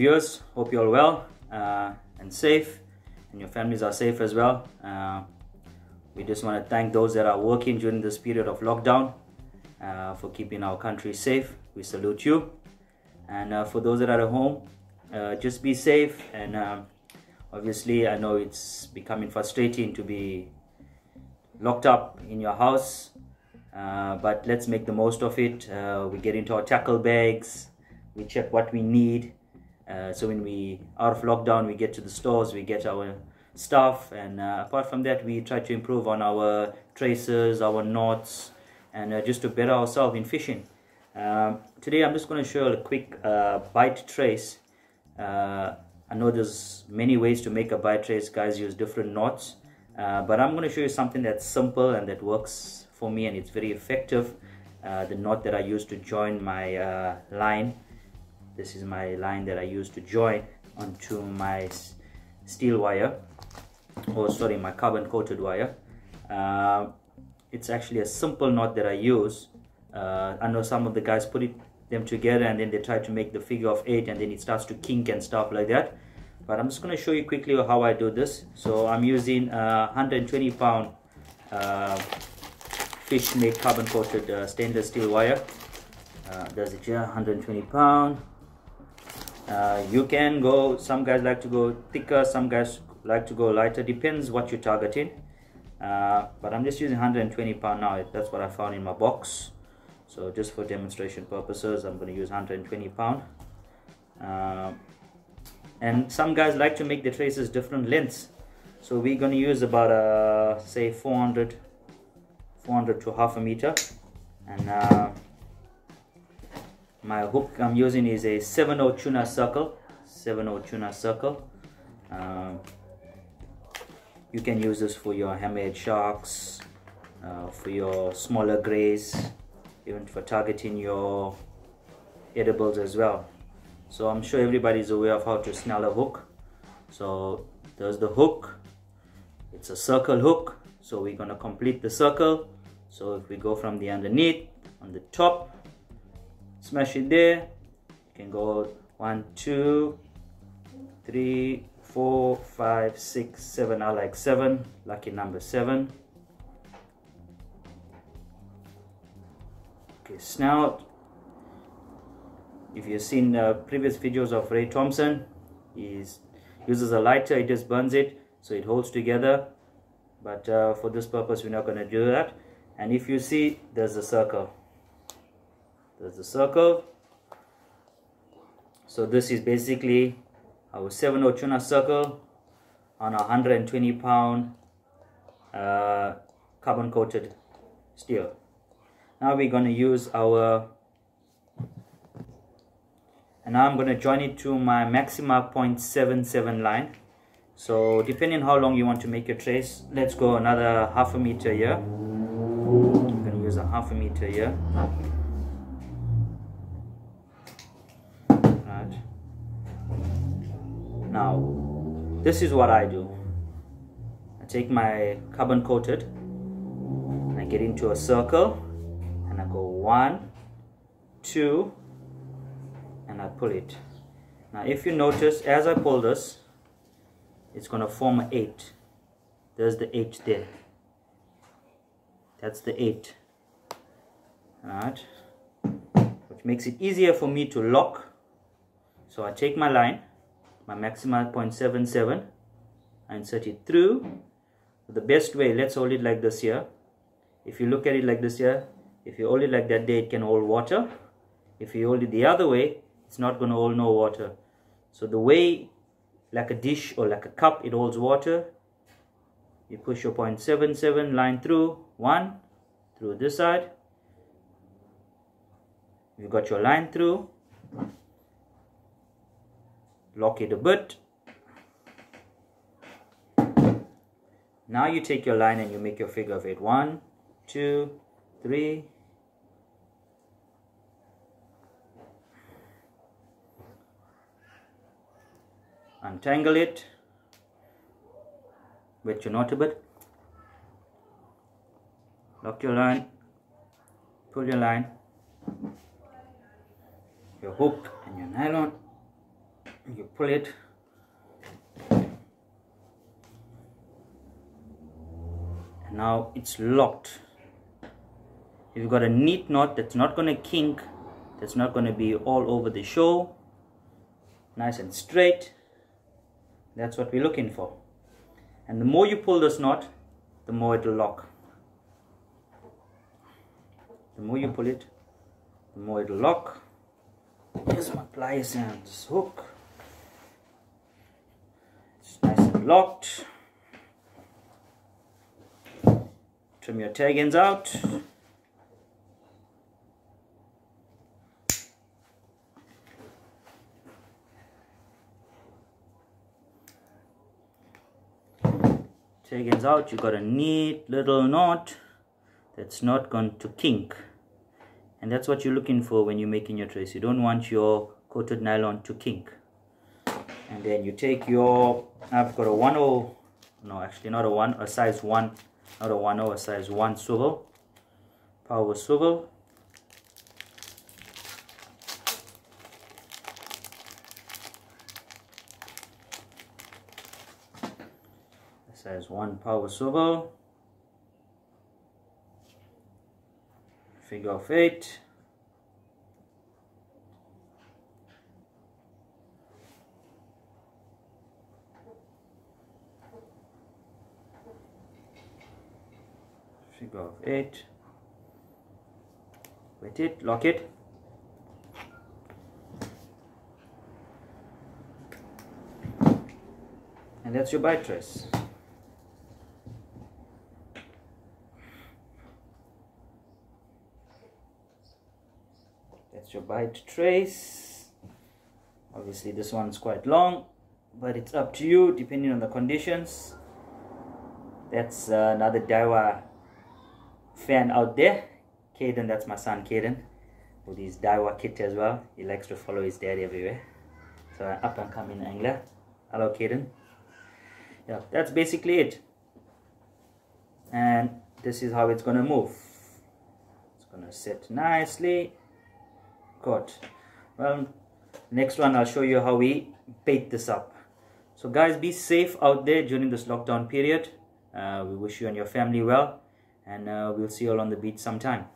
viewers. Hope you're all well uh, and safe, and your families are safe as well. Uh, we just want to thank those that are working during this period of lockdown uh, for keeping our country safe. We salute you. And uh, for those that are at home, uh, just be safe. And um, obviously, I know it's becoming frustrating to be locked up in your house, uh, but let's make the most of it. We get into our tackle bags, we check what we need. Uh, so when we out of lockdown, we get to the stores, we get our stuff, and uh, apart from that, we try to improve on our traces, our knots, and uh, just to better ourselves in fishing. Um, today, I'm just going to show a quick uh, bite trace. I know there's many ways to make a bite trace. Guys use different knots. Uh, but I'm going to show you something that's simple and that works for me and it's very effective. Uh, the knot that I use to join my uh, line. This is my line that I use to join onto my steel wire. Or sorry my carbon coated wire. Uh, it's actually a simple knot that I use. Uh, I know some of the guys put it them together and then they try to make the figure of eight and then it starts to kink and stuff like that. But I'm just going to show you quickly how I do this. So I'm using uh, 120 pound uh, Fishmade carbon coated uh, stainless steel wire. Uh, does it here 120 pound uh, you can go some guys like to go thicker some guys like to go lighter depends what you're targeting. Uh, but I'm just using 120 pound now that's what I found in my box. So just for demonstration purposes I'm going to use 120 pound. Uh, and some guys like to make the traces different lengths. So we're going to use about uh, say 400 400 to half a meter. And uh, my hook I'm using is a 7 tuna circle 7 tuna circle. Uh, you can use this for your hammerhead sharks uh, for your smaller grays even for targeting your edibles as well. So I'm sure everybody's aware of how to snell a hook. So there's the hook. It's a circle hook. So we're gonna complete the circle. So if we go from the underneath on the top smash it there. You can go one two three four five six seven. I like seven. Lucky number seven. Okay snout. If you've seen uh, previous videos of Ray Thompson he uses a lighter he just burns it so it holds together. But uh, for this purpose we're not going to do that. And if you see there's a circle there's a circle. So this is basically our 7 tuna circle on a 120 pound uh, carbon coated steel. Now we're going to use our and now I'm going to join it to my Maxima 0.77 line. So depending how long you want to make your trace let's go another half a meter here. I'm going to use a half a meter here now. This is what I do. I take my carbon coated and I get into a circle and I go one two and I pull it. Now if you notice as I pull this it's gonna form an 8 there's the 8 there. That's the 8 alright. Which makes it easier for me to lock. So I take my line my Maxima 0.77 I insert it through. The best way let's hold it like this here. If you look at it like this here if you hold it like that there it can hold water. If you hold it the other way it's not going to hold no water. So the way like a dish or like a cup it holds water. You push your 0.77 line through one through this side. You've got your line through lock it a bit. Now you take your line and you make your figure of eight. One two three. Untangle it. With your knot a bit. Lock your line. Pull your line. Your hook and your nylon you pull it. And now it's locked. You've got a neat knot that's not going to kink that's not going to be all over the show nice and straight that's what we're looking for. And the more you pull this knot the more it'll lock. The more you pull it the more it'll lock. Here's my pliers and this hook it's nice and locked trim your tag ends out. Tag ends out. You've got a neat little knot that's not going to kink. And that's what you're looking for when you're making your trace. You don't want your coated nylon to kink and then you take your I've got a 1 0 no actually not a 1 a size 1 not a 1 0 a size 1 swivel power swivel. Size 1 power swivel. Figure of 8 figure of 8 wet it lock it. And that's your bite trace. That's your bite trace. Obviously this one's quite long but it's up to you depending on the conditions. That's uh, another Daiwa fan out there. Caden that's my son Caden with his Daiwa kit as well. He likes to follow his daddy everywhere. So an up and coming angler. Hello Caden. Yeah that's basically it. And this is how it's gonna move. It's gonna sit nicely. Good. Well next one I'll show you how we bait this up. So guys be safe out there during this lockdown period. Uh, we wish you and your family well and uh, we'll see you all on the beach sometime